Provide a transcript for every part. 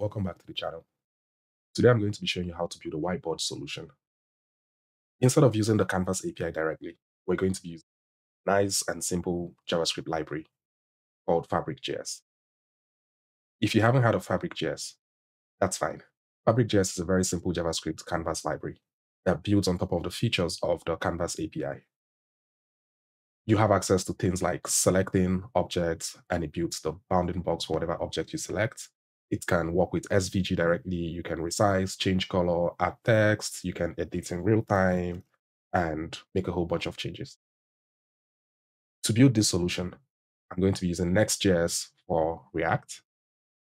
Welcome back to the channel. Today I'm going to be showing you how to build a whiteboard solution. Instead of using the Canvas API directly, we're going to be using a nice and simple JavaScript library called Fabric.js. If you haven't heard of Fabric.js, that's fine. Fabric.js is a very simple JavaScript Canvas library that builds on top of the features of the Canvas API. You have access to things like selecting objects and it builds the bounding box for whatever object you select. It can work with SVG directly. You can resize, change color, add text. You can edit in real time and make a whole bunch of changes. To build this solution, I'm going to be using Next.js for React.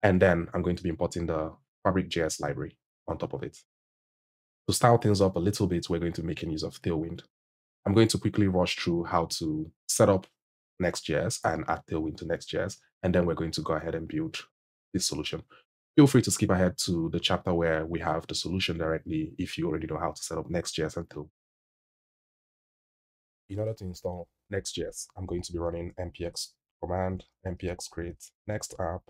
And then I'm going to be importing the Fabric.js library on top of it. To style things up a little bit, we're going to be making use of Tailwind. I'm going to quickly rush through how to set up Next.js and add Tailwind to Next.js, and then we're going to go ahead and build this solution. Feel free to skip ahead to the chapter where we have the solution directly if you already know how to set up Next.js and Tailwind. In order to install Next.js, I'm going to be running npx command, npx create next app,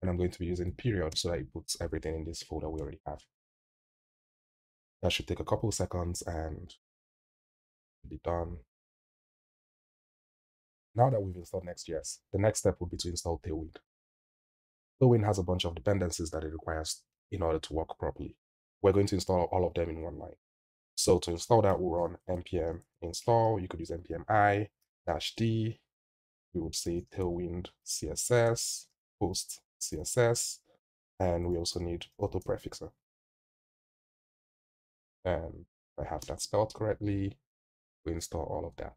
and I'm going to be using period so that it puts everything in this folder we already have. That should take a couple of seconds and be done. Now that we've installed Next.js, the next step would be to install Tailwind. Tailwind has a bunch of dependencies that it requires in order to work properly. We're going to install all of them in one line. So to install that, we'll run npm install. You could use npm i dash d. We would say tailwind css, post css, and we also need auto prefixer. And I have that spelled correctly we install all of that.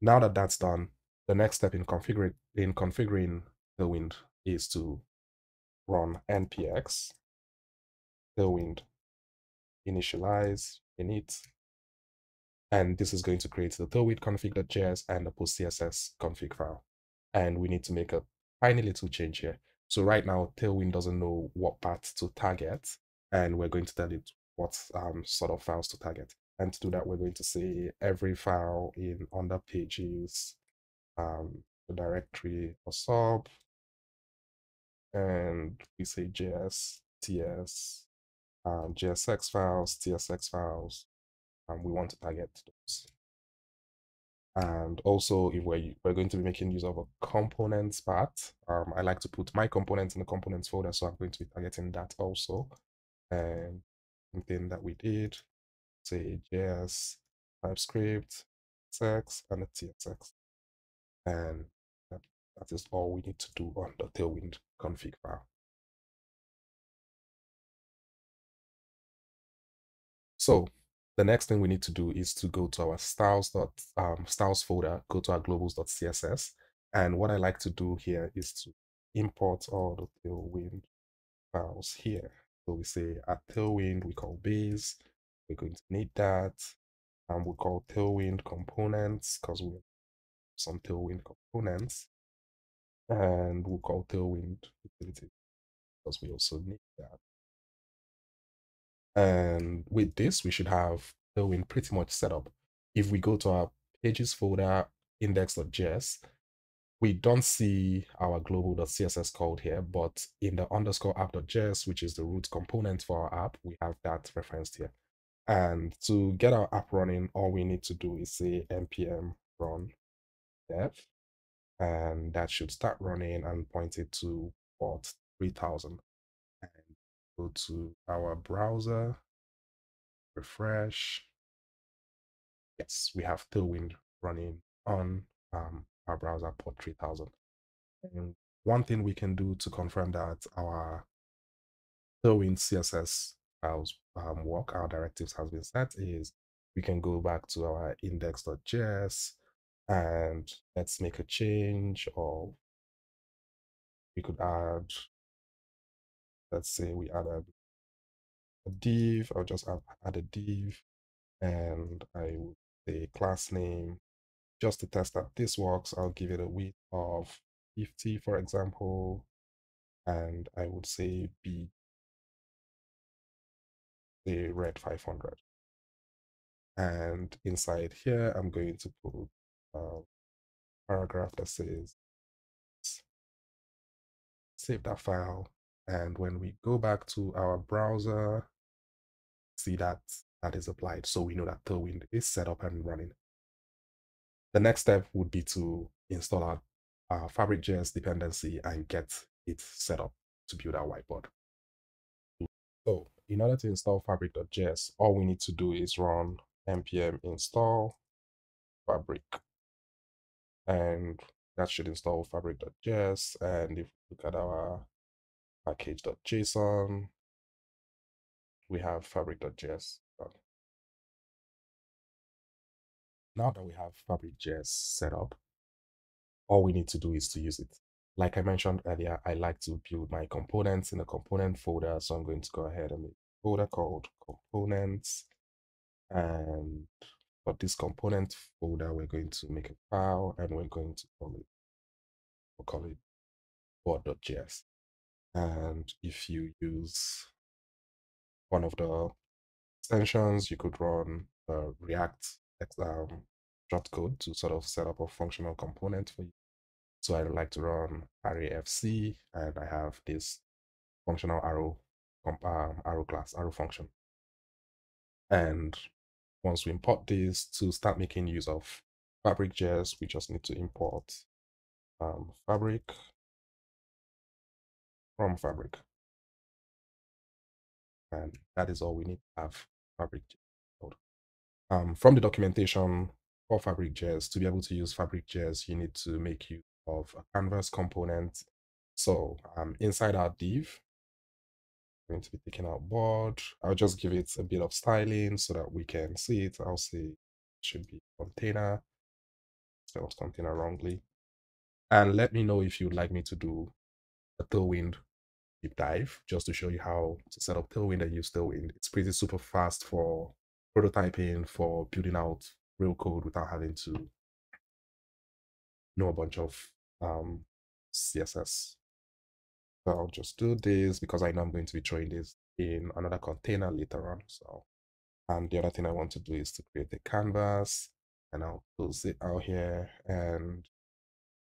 Now that that's done, the next step in configuring in configuring Tailwind is to run npx Tailwind initialize init and this is going to create the tailwind config.js and the post.css config file. And we need to make a tiny little change here. So right now, Tailwind doesn't know what path to target, and we're going to tell it what um, sort of files to target. And to do that, we're going to say every file in under pages, um, the directory or sub, and we say JS, TS, um, JSX files, TSX files, and we want to target those. And also, if we're, we're going to be making use of a components part, um, I like to put my components in the components folder, so I'm going to be targeting that also. And something that we did, say JS, TypeScript, TSX, and a TSX. And that, that is all we need to do on the Tailwind config file. So the next thing we need to do is to go to our styles dot um, styles folder, go to our globals.css. And what I like to do here is to import all the tailwind files here. So we say at tailwind, we call base. We're going to need that. And we call tailwind components because we have some tailwind components. And we'll call tailwind utility because we also need that. And with this, we should have Tailwind pretty much set up. If we go to our pages folder, index.js, we don't see our global.css code here, but in the underscore app.js, which is the root component for our app, we have that referenced here. And to get our app running, all we need to do is say npm run dev, and that should start running and point it to port 3000 And go to our browser, refresh. Yes, we have Tailwind running on um, our browser port 3000. And one thing we can do to confirm that our Tailwind CSS files um, work, our directives has been set is we can go back to our index.js and let's make a change or we could add let's say we add a, div, I'll just add, add a div and I would say class name. Just to test that this works, I'll give it a width of 50, for example, and I would say be the red 500. And inside here, I'm going to put a paragraph that says, save that file. And when we go back to our browser, see that that is applied. So we know that Tailwind is set up and running. The next step would be to install our, our Fabric.js dependency and get it set up to build our whiteboard. So in order to install fabric.js, all we need to do is run npm install fabric. And that should install fabric.js. And if we look at our package.json, we have fabric.js. Now that we have fabric.js set up, all we need to do is to use it. Like I mentioned earlier, I like to build my components in a component folder. So I'm going to go ahead and make folder called components. And for this component folder, we're going to make a file and we're going to call it, we'll call it board.js. And if you use one of the extensions, you could run a React um, code to sort of set up a functional component for you. So I'd like to run rafc, and I have this functional arrow um, arrow class, arrow function. And once we import this to start making use of Fabric.js, we just need to import um, Fabric from Fabric. And that is all we need to have Fabric um, from the documentation for Fabric.js, to be able to use Fabric.js, you need to make use of a canvas component. So um, inside our div, going to be taking out board. I'll just give it a bit of styling so that we can see it. I'll say it should be container. Spelled container wrongly. And let me know if you'd like me to do a Tailwind deep dive just to show you how to set up Tailwind and use Tailwind. It's pretty super fast for prototyping, for building out real code without having to know a bunch of um, CSS. So I'll just do this because I know I'm going to be throwing this in another container later on. So, and the other thing I want to do is to create a canvas and I'll close it out here and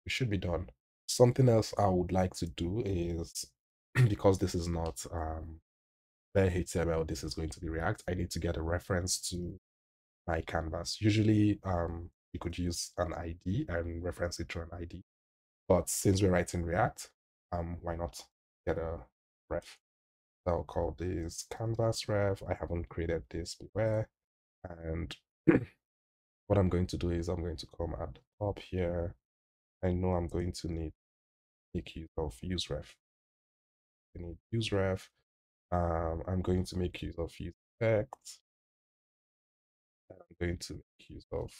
we should be done. Something else I would like to do is because this is not um, bare HTML, this is going to be React. I need to get a reference to my canvas. Usually, um, you could use an ID and reference it to an ID. But since we're writing React, um, why not get a ref? So I'll call this canvas ref. I haven't created this before. And what I'm going to do is I'm going to come at the top here. I know I'm going to need make use of use ref. I need use ref. Um, I'm going to make use of use effect. I'm going to make use of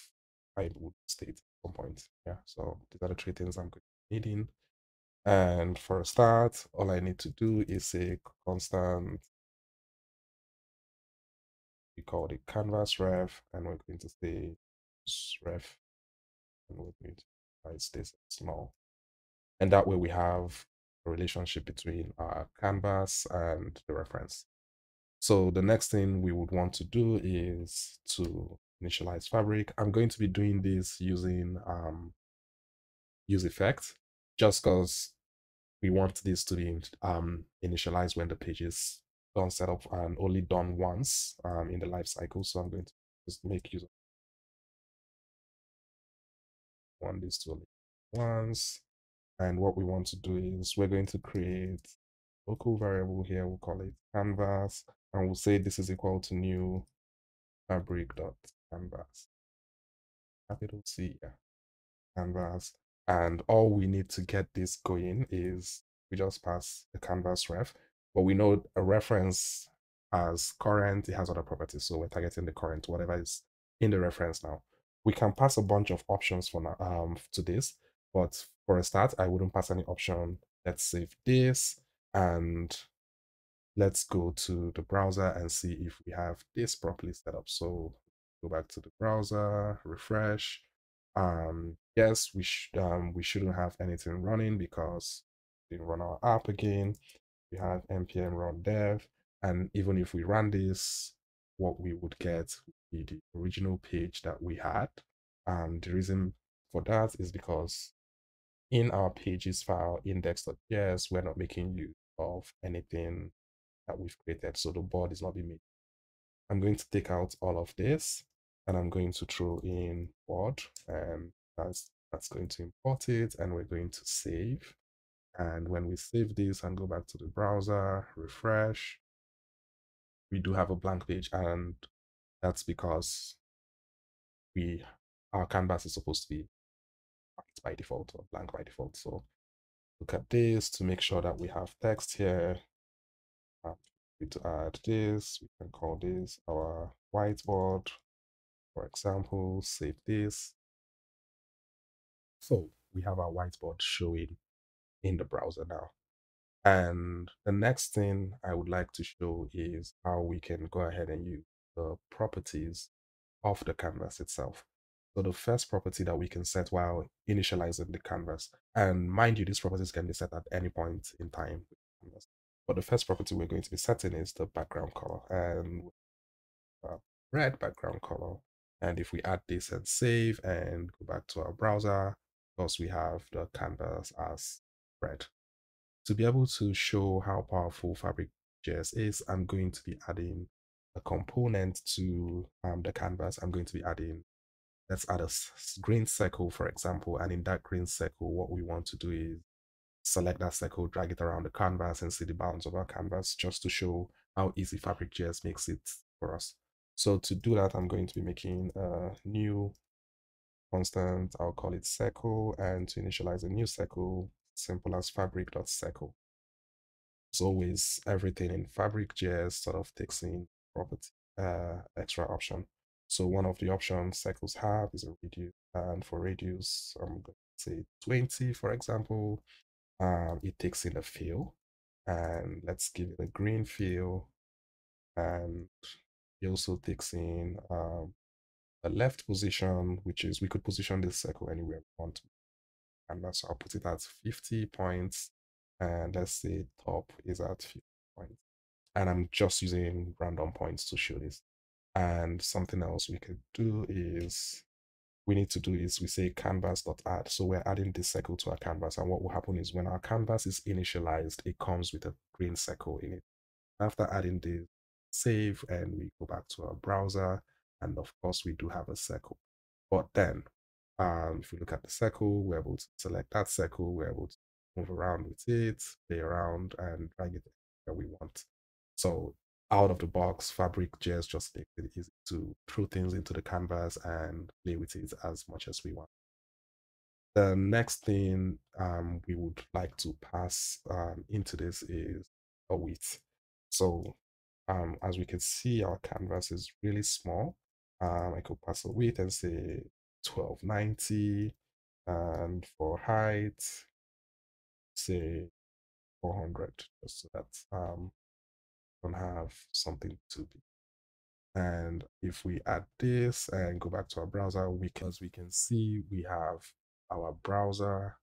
I would state at some point. Yeah, so these are the three things I'm going needing. And for a start, all I need to do is say constant, we call it canvas ref, and we're going to say ref, and we're going to size this small. And that way we have a relationship between our canvas and the reference. So the next thing we would want to do is to initialize fabric. I'm going to be doing this using um, use effect just because we want this to be um, initialized when the page is done set up and only done once um, in the life cycle. So I'm going to just make use of one this to only once. And what we want to do is we're going to create local variable here. We'll call it canvas, and we'll say this is equal to new fabric dot canvas. Capital C, yeah, canvas and all we need to get this going is we just pass the canvas ref, but we know a reference as current, it has other properties. So we're targeting the current, whatever is in the reference now. We can pass a bunch of options for now um, to this, but for a start, I wouldn't pass any option. Let's save this and let's go to the browser and see if we have this properly set up. So go back to the browser, refresh, um, yes, we should um, we shouldn't have anything running because we run our app again. We have npm run dev, and even if we run this, what we would get would be the original page that we had. And the reason for that is because in our pages file index.js, we're not making use of anything that we've created. So the board is not being made. I'm going to take out all of this and I'm going to throw in board and that's, that's going to import it and we're going to save. And when we save this and go back to the browser, refresh, we do have a blank page and that's because we our canvas is supposed to be white by default or blank by default. So look at this to make sure that we have text here. We to add this, we can call this our whiteboard. For example, save this. So we have our whiteboard showing in the browser now. And the next thing I would like to show is how we can go ahead and use the properties of the canvas itself. So the first property that we can set while initializing the canvas, and mind you, these properties can be set at any point in time. But the first property we're going to be setting is the background color and uh, red background color. And if we add this and save and go back to our browser, of course, we have the canvas as red. To be able to show how powerful Fabric.js is, I'm going to be adding a component to um, the canvas. I'm going to be adding, let's add a green circle, for example. And in that green circle, what we want to do is select that circle, drag it around the canvas and see the bounds of our canvas just to show how easy Fabric.js makes it for us. So to do that, I'm going to be making a new constant. I'll call it circle. And to initialize a new circle, simple as fabric.circle. As always, everything in Fabric.js sort of takes in property uh, extra option. So one of the options circles have is a radius, and for radius, I'm going to say 20, for example. Um, it takes in a fill, and let's give it a green fill, and it also takes in um, a left position, which is we could position this circle anywhere we want. And that's I'll put it at 50 points and let's say top is at 50 points. And I'm just using random points to show this. And something else we could do is we need to do is we say canvas.add so we're adding this circle to our canvas and what will happen is when our canvas is initialized it comes with a green circle in it. After adding this save and we go back to our browser and of course we do have a circle but then um, if we look at the circle, we're able to select that circle, we're able to move around with it, play around and drag it where we want. So out of the box, Fabric JS just makes it easy to throw things into the canvas and play with it as much as we want. The next thing um, we would like to pass um, into this is a width. So um, as we can see, our canvas is really small. Um, I could pass a width and say 1290 and for height say 400 just so that um don't have something to be and if we add this and go back to our browser we can as we can see we have our browser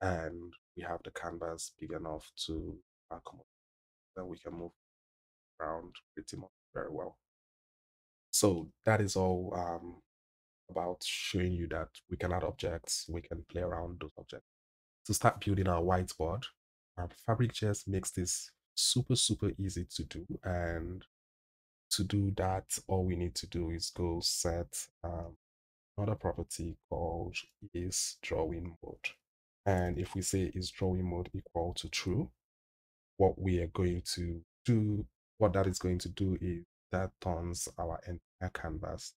and we have the canvas big enough to accommodate. Then we can move around pretty much very well so that is all um, about showing you that we can add objects, we can play around those objects. To start building our whiteboard, um, Fabric.js makes this super, super easy to do. And to do that, all we need to do is go set um, another property called is drawing mode. And if we say is drawing mode equal to true, what we are going to do, what that is going to do is that turns our entire canvas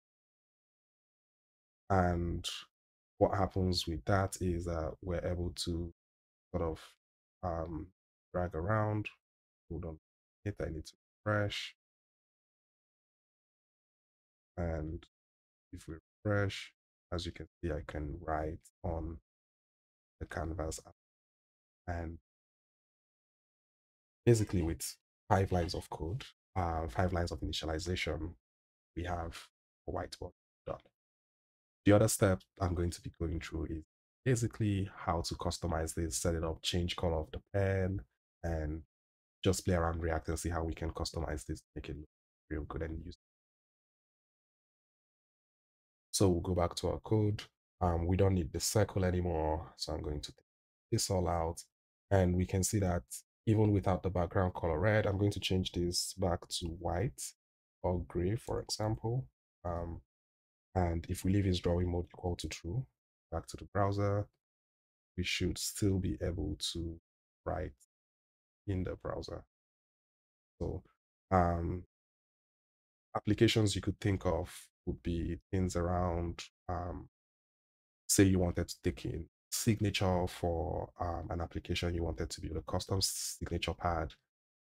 and what happens with that is that we're able to sort of um, drag around. Hold on, hit I need to refresh. And if we refresh, as you can see, I can write on the canvas and basically with five lines of code, uh, five lines of initialization, we have a whiteboard done. The other step I'm going to be going through is basically how to customize this, set it up, change color of the pen, and just play around React and see how we can customize this, make it look real good and use So we'll go back to our code. Um, we don't need the circle anymore. So I'm going to take this all out. And we can see that even without the background color red, I'm going to change this back to white or gray, for example. Um, and if we leave this drawing mode equal to true, back to the browser, we should still be able to write in the browser. So um, applications you could think of would be things around, um, say you wanted to take in signature for um, an application you wanted to build a custom signature pad.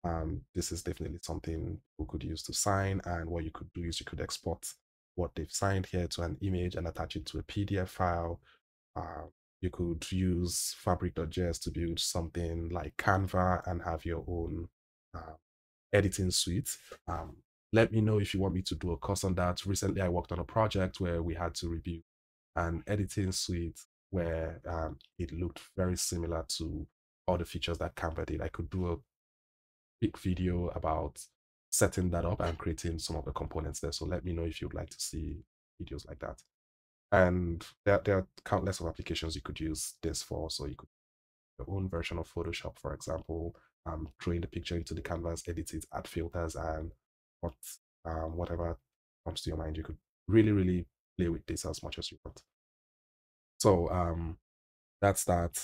Um, this is definitely something we could use to sign. And what you could do is you could export what they've signed here to an image and attach it to a PDF file. Uh, you could use fabric.js to build something like Canva and have your own uh, editing suite. Um, let me know if you want me to do a course on that. Recently, I worked on a project where we had to review an editing suite where um, it looked very similar to all the features that Canva did. I could do a big video about setting that up and creating some of the components there. So let me know if you'd like to see videos like that. And there, there are countless of applications you could use this for. So you could your own version of Photoshop, for example, um, drawing the picture into the canvas, edit it, add filters, and what um, whatever comes to your mind. You could really, really play with this as much as you want. So um, that's that.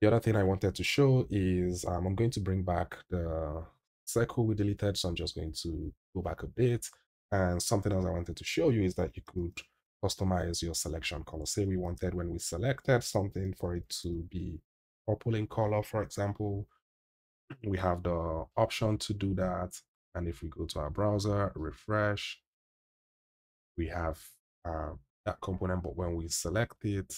The other thing I wanted to show is um, I'm going to bring back the circle we deleted. So I'm just going to go back a bit. And something else I wanted to show you is that you could customize your selection color. Say we wanted when we selected something for it to be purple in color, for example, we have the option to do that. And if we go to our browser, refresh, we have uh, that component, but when we select it,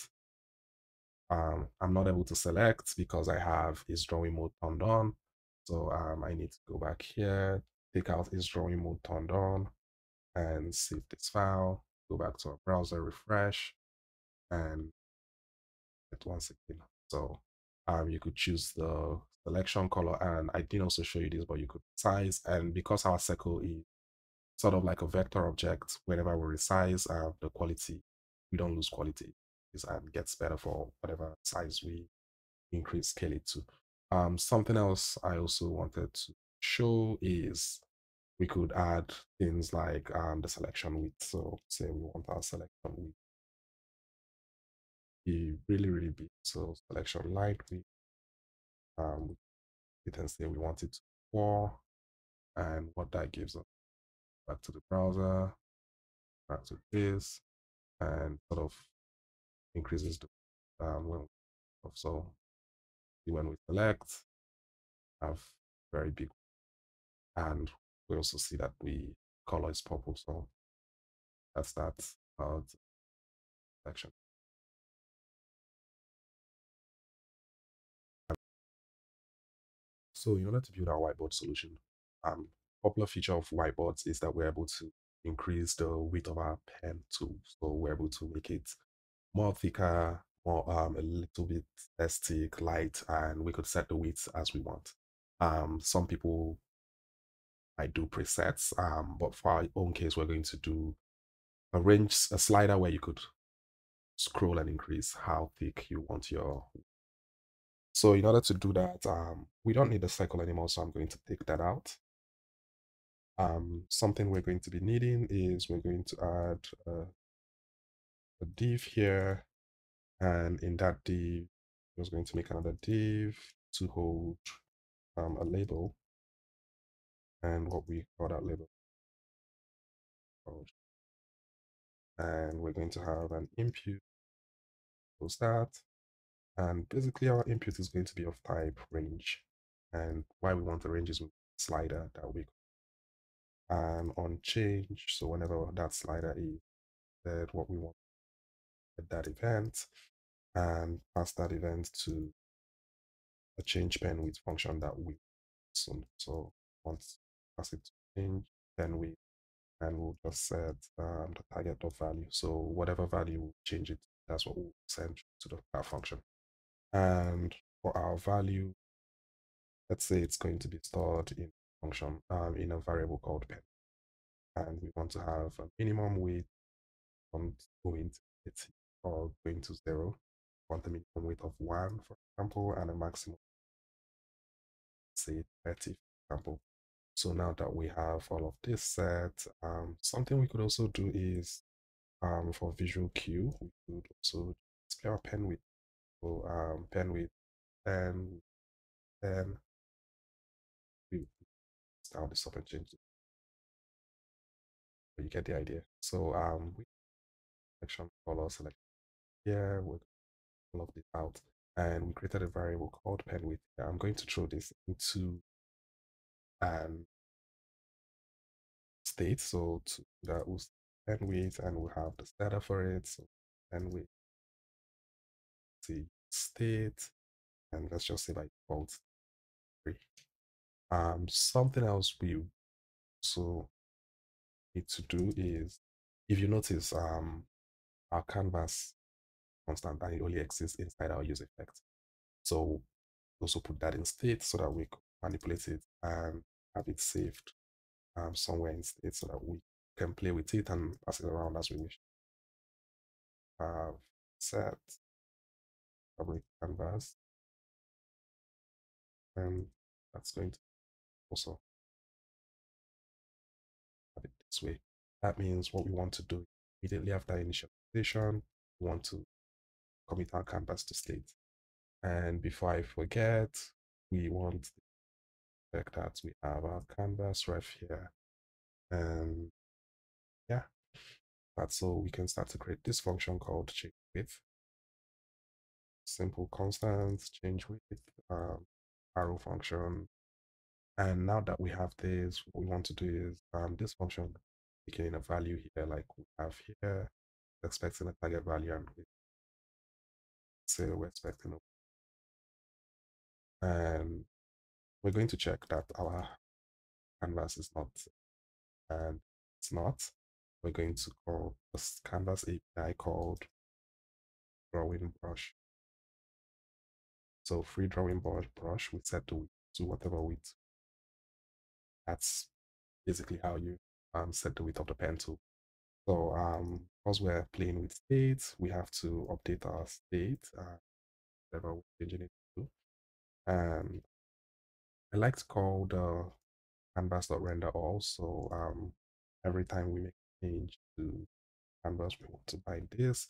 um, I'm not able to select because I have is drawing mode turned on. So um, I need to go back here, take out is drawing mode turned on and save this file, go back to our browser, refresh, and it once again. So um, you could choose the selection color and I didn't also show you this, but you could size and because our circle is sort of like a vector object, whenever we resize uh, the quality, we don't lose quality and gets better for whatever size we increase scale it to. Um, something else I also wanted to show is we could add things like um, the selection width. So say we want our selection width be really, really big. So selection line width um, we can say we want it to four and what that gives us. Back to the browser, back to this, and sort of increases the um, when so when we select have very big and we also see that the color is purple so that's that uh, section So in order to build our whiteboard solution, um, popular feature of whiteboards is that we're able to increase the width of our pen tool. So we're able to make it more thicker, more um, a little bit less thick, light, and we could set the width as we want. Um, some people might do presets, um, but for our own case, we're going to do a range, a slider where you could scroll and increase how thick you want your so in order to do that, um, we don't need the cycle anymore, so I'm going to take that out. Um, something we're going to be needing is we're going to add a, a div here, and in that div, we're going to make another div to hold um, a label, and what we call that label. And we're going to have an input, post that, and basically our input is going to be of type range. And why we want the range is with slider that we and on change. So whenever that slider is that what we want at that event and pass that event to a change pen width function that we soon. So once pass it to change pen width and we'll just set um, the target of value. So whatever value we change it, that's what we'll send to the that function. And for our value, let's say it's going to be stored in function um, in a variable called pen. And we want to have a minimum width want going to 80 or going to zero. want a minimum weight of one, for example, and a maximum, say 30, for example. So now that we have all of this set, um, something we could also do is um, for visual cue, we could also display our pen width. So um, pen width 10, 10, we down this up and change it. You get the idea. So um, we selection color select here, we'll all of this out, and we created a variable called pen width. I'm going to throw this into an state. So to that will pen width, and we'll have the setter for it. So pen width, see state, and let's just say by default three. Um, something else we also need to do is, if you notice, um, our canvas constant and it only exists inside our use effect. So also put that in state so that we can manipulate it and have it saved um, somewhere in state so that we can play with it and pass it around as we wish. Have set public canvas and that's going to also have it this way. That means what we want to do immediately after initialization, we want to commit our canvas to state. And before I forget, we want to check that we have our canvas ref here. And yeah, that's so we can start to create this function called change width. Simple constants, change width, um, arrow function. And now that we have this, what we want to do is um, this function taking a value here, like we have here, expecting a target value and we're expecting and we're going to check that our canvas is not and it's not we're going to call this canvas api called drawing brush. So free drawing brush brush we set to to whatever width that's basically how you um, set the width of the pen tool so um because we're playing with states we have to update our state uh, whatever we're changing it to and I like to call the canvas.render all. So um, every time we make a change to canvas, we want to bind this.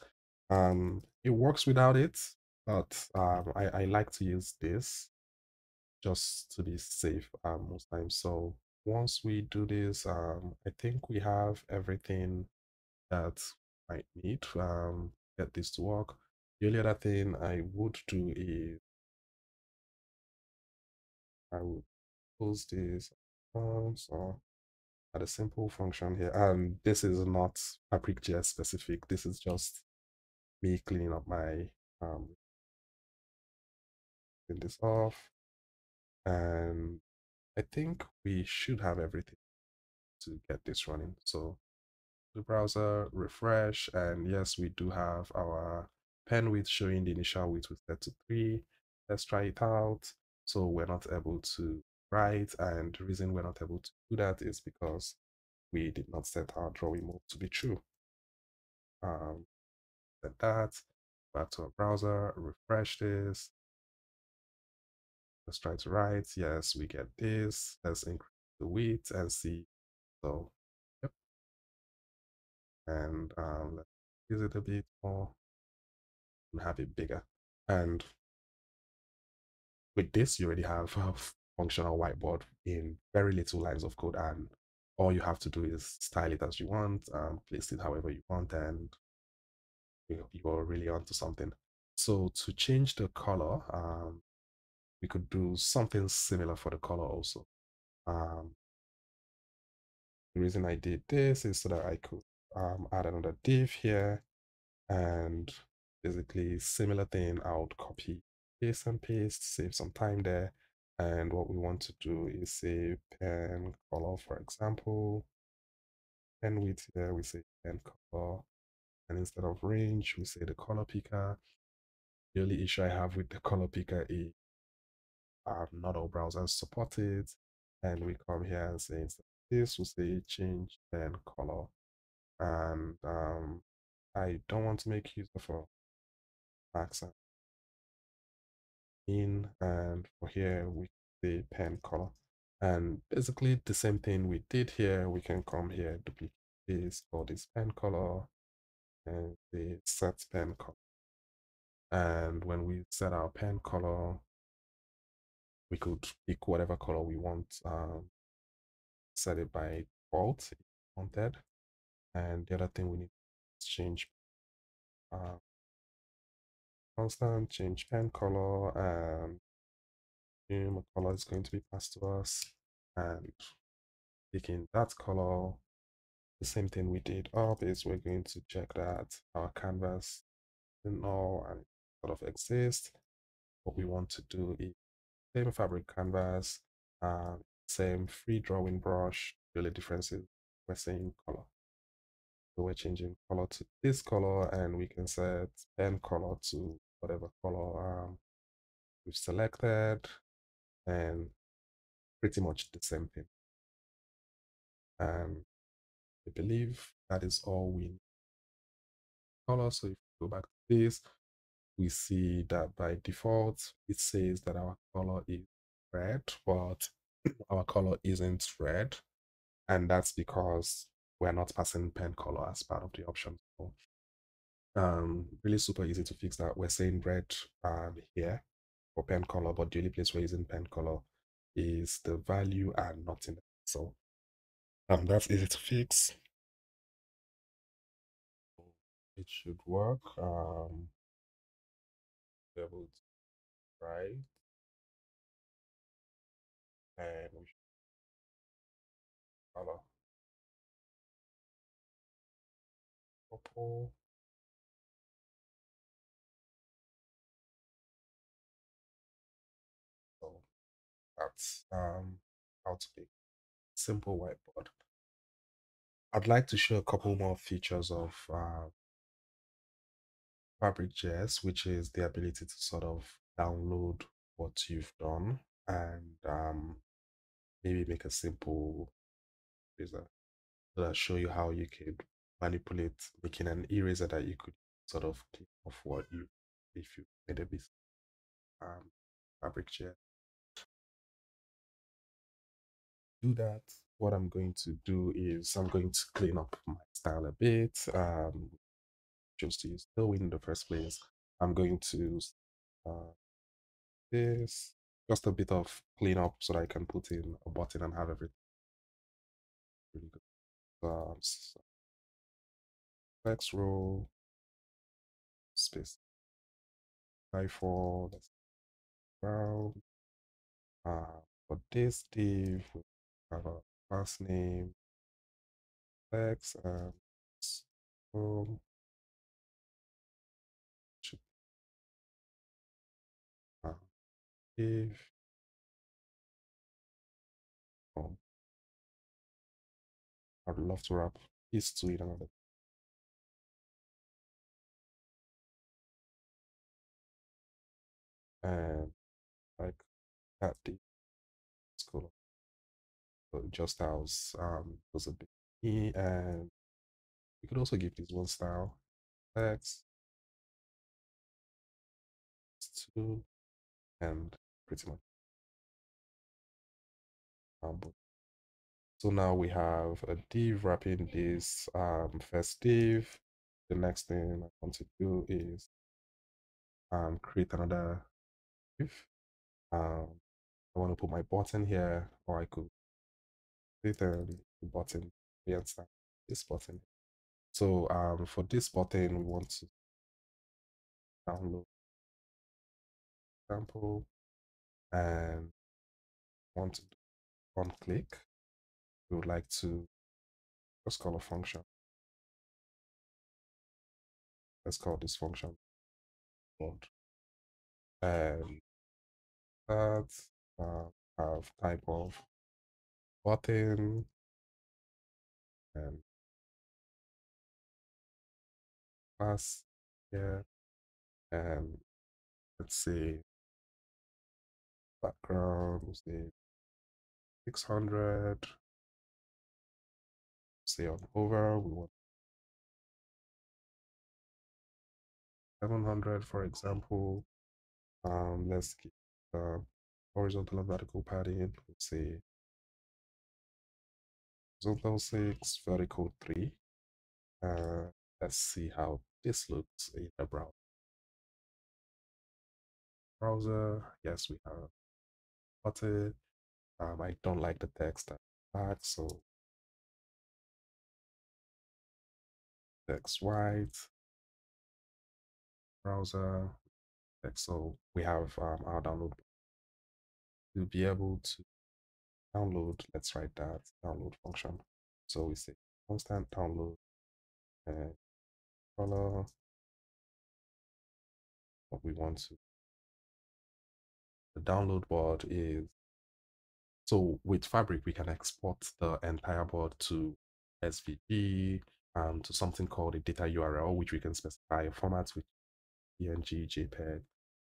Um, it works without it, but um, I, I like to use this just to be safe um, most times. So once we do this, um, I think we have everything that I need um, get this to work. The only other thing I would do is I would close this um, so add a simple function here. And this is not Fabric.js specific. This is just me cleaning up my um this off. And I think we should have everything to get this running. So the browser refresh and yes we do have our pen width showing the initial width was 33. let's try it out so we're not able to write. And the reason we're not able to do that is because we did not set our drawing mode to be true. Um, set that, back to our browser, refresh this. Let's try to write. Yes, we get this. Let's increase the width and see. So. And um, let's use it a bit more and have it bigger. And with this, you already have a functional whiteboard in very little lines of code. And all you have to do is style it as you want, and place it however you want, and you're really onto something. So to change the color, um, we could do something similar for the color also. Um, the reason I did this is so that I could um, add another div here and basically similar thing, I would copy paste and paste, save some time there. And what we want to do is say pen color, for example. Pen width here, we say pen color. And instead of range, we say the color picker. The only issue I have with the color picker is um, not all browsers support it. And we come here and say instead of this, we say change pen color. And um, I don't want to make use of a accent. In and for here we the pen color. And basically the same thing we did here we can come here duplicate this for this pen color and the set pen color. And when we set our pen color we could pick whatever color we want um, set it by default if wanted and the other thing we need to change uh, constant change pen color and a color is going to be passed to us and taking that color. The same thing we did up is we're going to check that our canvas null and sort of exists. What we want to do is same fabric canvas uh, same free drawing brush the only difference is we're saying color we're changing color to this color and we can set pen color to whatever color um, we've selected and pretty much the same thing. And I believe that is all we need. Color. So if we go back to this, we see that by default, it says that our color is red, but our color isn't red. And that's because we're not passing pen color as part of the option. So, um, really super easy to fix that. We're saying red um, here for pen color, but the only place we're using pen color is the value and nothing. So um, that's easy to fix. It should work. Um, to write and we So that's um how to make simple whiteboard. I'd like to show a couple more features of uh, Fabric.js, which is the ability to sort of download what you've done and um, maybe make a simple eraser that show you how you could manipulate making an eraser that you could sort of click off what you if you made a mistake. Um, Fabric.js do that, what I'm going to do is I'm going to clean up my style a bit. Um, just to use Tailwind in the first place. I'm going to uh, this just a bit of cleanup so that I can put in a button and have everything really good. Um, so X row space. I for brown. Uh, for this div, we have a class name. X and so uh, div um, I'd love to wrap these two in another and like that the school so just as um was a bit and we could also give this one style X two and pretty much. Um, so now we have a div wrapping this um, first div. The next thing I want to do is um, create another div. Um, I want to put my button here, or I could create a button. Understand? This button. So um, for this button, we want to download example and want to one click we would like to just call a function. Let's call this function mode. And that uh, have type of button. And class here and let's see. Background say 600 say on over we want 700, for example. Um, let's keep the horizontal and vertical padding. Let's say horizontal 6, vertical 3. Uh, let's see how this looks in the browser. Browser, yes, we have button. Um, I don't like the text back, so text white browser. So we have um, our download to be able to download. Let's write that download function. So we say constant download and color what we want to. The download board is so with Fabric we can export the entire board to SVG um, to something called a data URL, which we can specify a format with PNG, JPEG.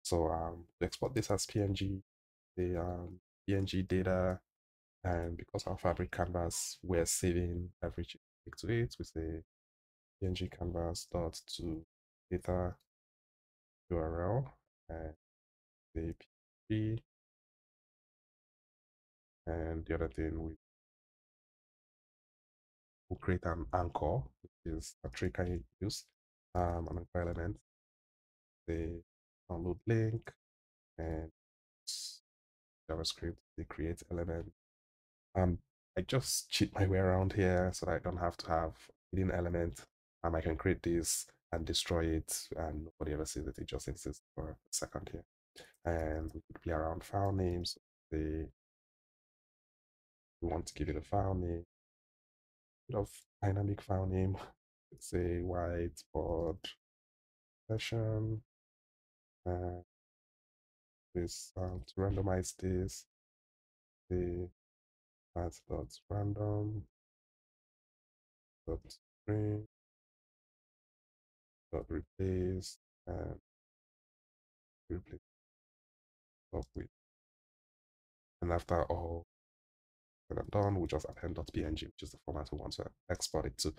So um, export this as PNG, the um, PNG data, and because our Fabric canvas, we're saving every everything to it. We say PNG canvas dot to data URL and the PNG. And the other thing we will create an anchor, which is a trick I use, um, an anchor element, the download link, and JavaScript, the create element. Um, I just cheat my way around here so that I don't have to have hidden element. Um, I can create this and destroy it, and nobody ever sees it. It just exists for a second here. And we could play around file names. The we want to give it a file name, bit of dynamic file name. Let's say whiteboard session. Uh, this um, to randomize this. The that's dot random dot string dot replace and replace stop with. And after all i'm done, we'll just append .png, which is the format we want to export it to.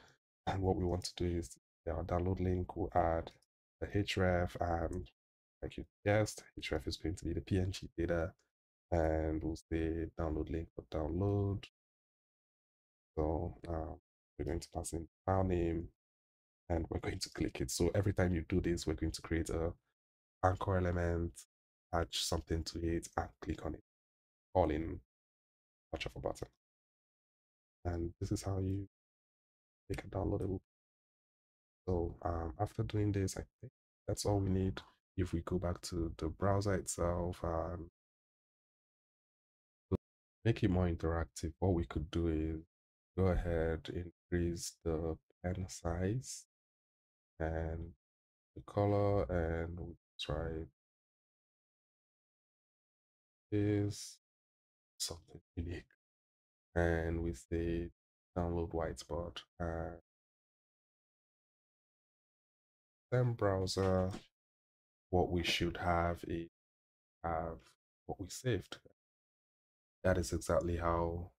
And what we want to do is our download link will add the href and like you guessed, href is going to be the PNG data and we'll say download link for download. So um, we're going to pass in file name and we're going to click it. So every time you do this, we're going to create a anchor element, attach something to it and click on it all in touch of a button. And this is how you make a downloadable. So um, after doing this, I think that's all we need. If we go back to the browser itself and make it more interactive, what we could do is go ahead, increase the pen size and the color, and we try this something unique. And we say download whiteboard and then browser, what we should have is have what we saved. That is exactly how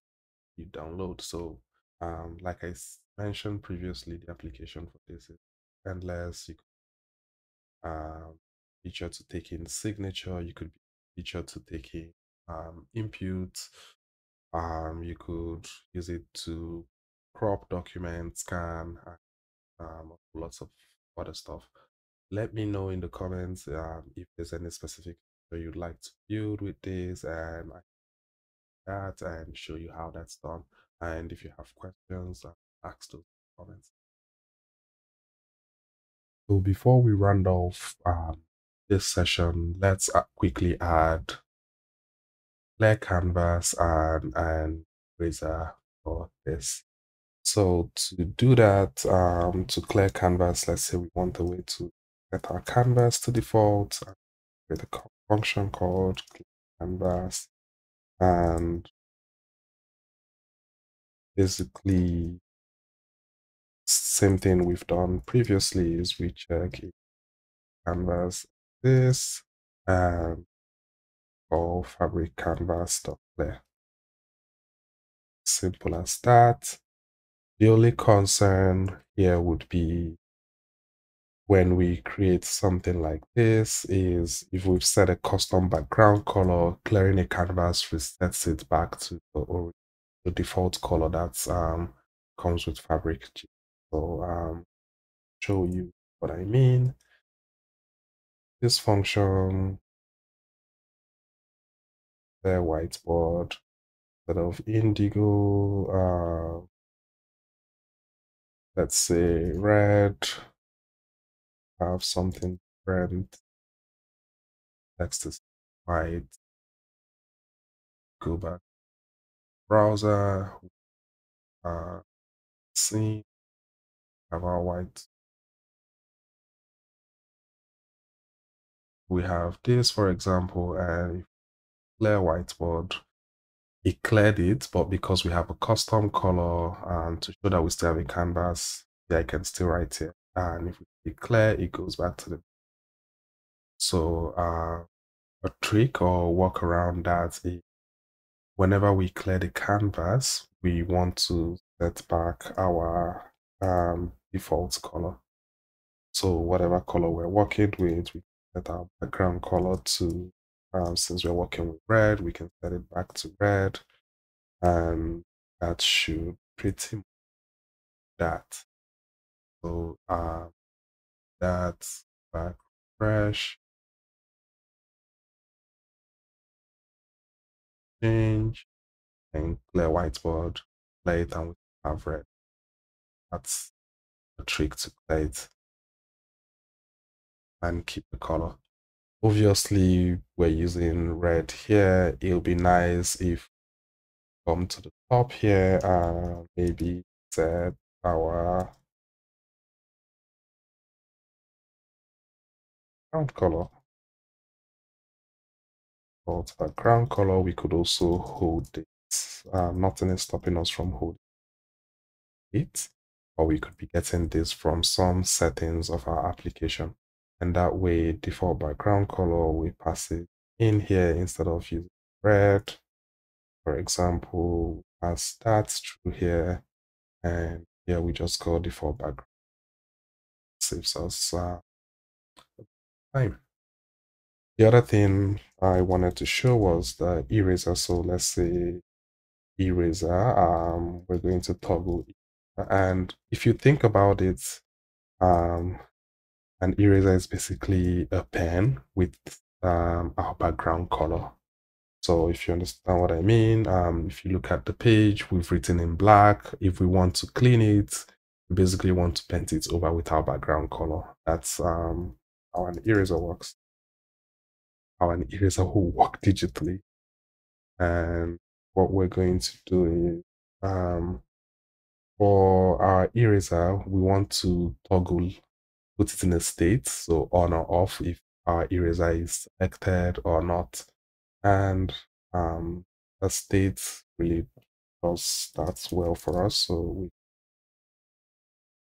you download. So um, like I mentioned previously, the application for this is endless. You could um, feature to take in signature. You could feature to take in um, input. Um, you could use it to crop documents, scan, um, lots of other stuff. Let me know in the comments um, if there's any specific you'd like to build with this and that and show you how that's done. And if you have questions, uh, ask those comments. So before we round off um, this session, let's uh, quickly add clear canvas and, and razor for this. So to do that, um, to clear canvas, let's say we want a way to set our canvas to default, with a function called canvas, and basically same thing we've done previously is we check canvas this and all fabric canvas there. Simple as that. The only concern here would be when we create something like this is if we've set a custom background color, clearing a canvas resets it back to the, the default color that um, comes with Fabric. So um, show you what I mean. This function, the whiteboard, instead of indigo, uh, let's say red, have something different. Text is white. Go back browser. Uh, see, have our white. We have this, for example, and clear whiteboard. It cleared it, but because we have a custom color and to show that we still have a canvas, yeah, I can still write here. And if we declare, it goes back to the. So uh, a trick or workaround that is whenever we clear the canvas, we want to set back our um, default color. So whatever color we're working with, we set our background color to, um, since we're working with red, we can set it back to red. And that should pretty much that. So uh, that's back fresh. change and clear whiteboard, play it and we have red. That's a trick to play it and keep the color. Obviously, we're using red here. It'll be nice if come to the top here and maybe set our ground color about background color, we could also hold it. Um, nothing is stopping us from holding it, or we could be getting this from some settings of our application. And that way, default background color, we pass it in here instead of using red. For example, pass that through here, and here we just call default background. Saves us uh, time. The other thing I wanted to show was the eraser. So let's say eraser, um, we're going to toggle. And if you think about it, um, an eraser is basically a pen with um, our background color. So if you understand what I mean, um, if you look at the page, we've written in black. If we want to clean it, we basically want to paint it over with our background color. That's um, how an eraser works how an eraser will work digitally. And what we're going to do is um, for our eraser, we want to toggle, put it in a state, so on or off if our eraser is selected or not. And um, state really does start well for us. So we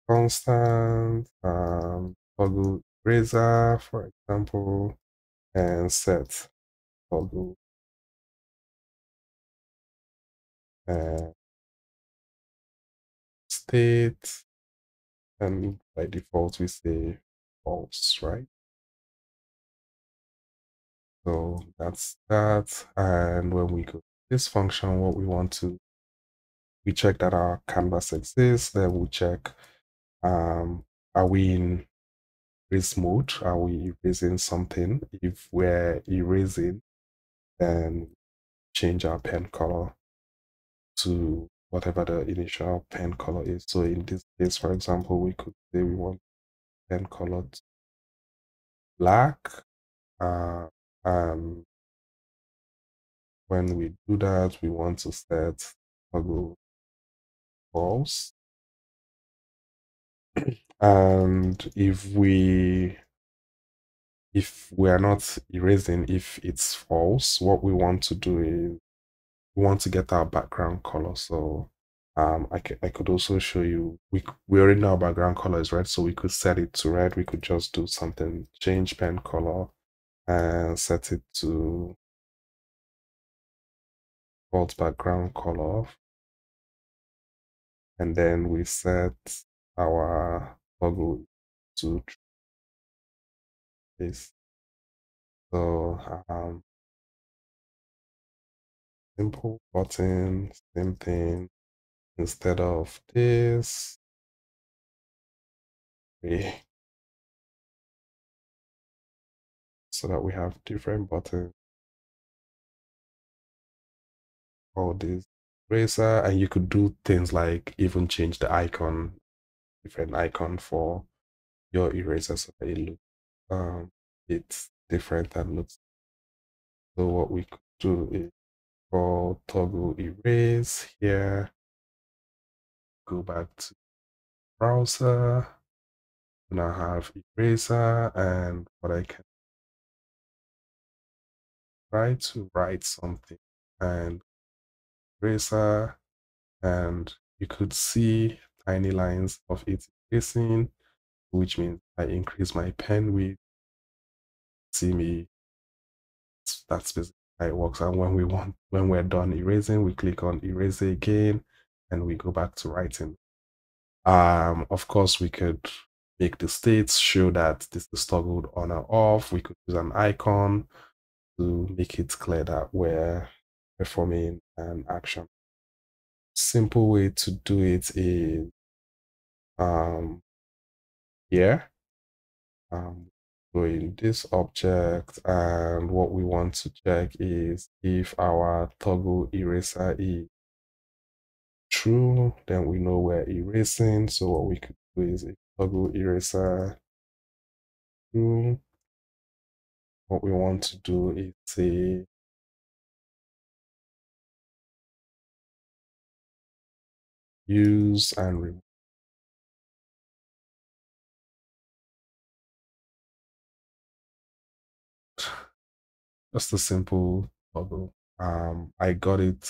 constant um, toggle eraser, for example, and set toggle and state and by default we say false right? So that's that. And when we go this function what we want to we check that our canvas exists then we check um are we in erase mode? Are we erasing something? If we're erasing, then change our pen color to whatever the initial pen color is. So in this case, for example, we could say we want pen color to black. Uh, when we do that, we want to set toggle false and if we if we are not erasing if it's false what we want to do is we want to get our background color. So um I, I could also show you we we already know our background color is red so we could set it to red. We could just do something change pen color and set it to default background color. And then we set our toggle to this. So um, simple button, same thing. Instead of this, so that we have different buttons. All this eraser, and you could do things like even change the icon, different icon for your eraser so that it looks um, it's different and looks. So what we could do is for toggle erase here, go back to browser, now have eraser and what I can try to write something and eraser and you could see tiny lines of it erasing which means I increase my pen width see me that's how it works. And when we want when we're done erasing we click on erase again and we go back to writing. Um of course we could make the states show that this is toggled on or off. We could use an icon to make it clear that we're performing an action. Simple way to do it is um here um so in this object and what we want to check is if our toggle eraser is true then we know we're erasing. So what we could do is a toggle eraser true. What we want to do is say use and remove just a simple toggle. Um, I got it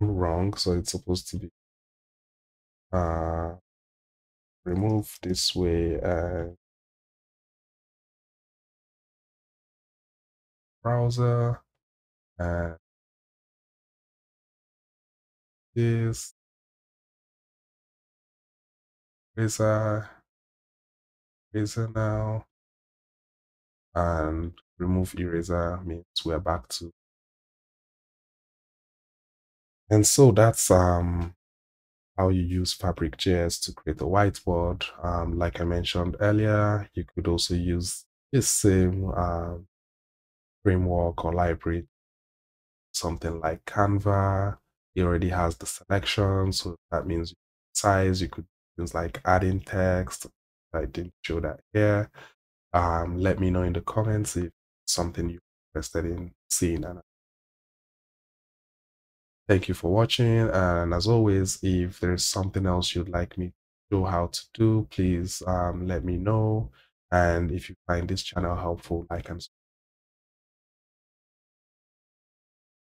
wrong, so it's supposed to be uh, remove this way and browser and this eraser eraser now and remove eraser means we're back to and so that's um how you use Fabric.js to create a whiteboard. Um, like I mentioned earlier, you could also use this same um, framework or library, something like Canva. It already has the selection, so that means size. You could things like adding text. I didn't show that here. Um, let me know in the comments if something you're interested in seeing and Thank you for watching. And as always, if there's something else you'd like me to know how to do, please um, let me know. And if you find this channel helpful, like and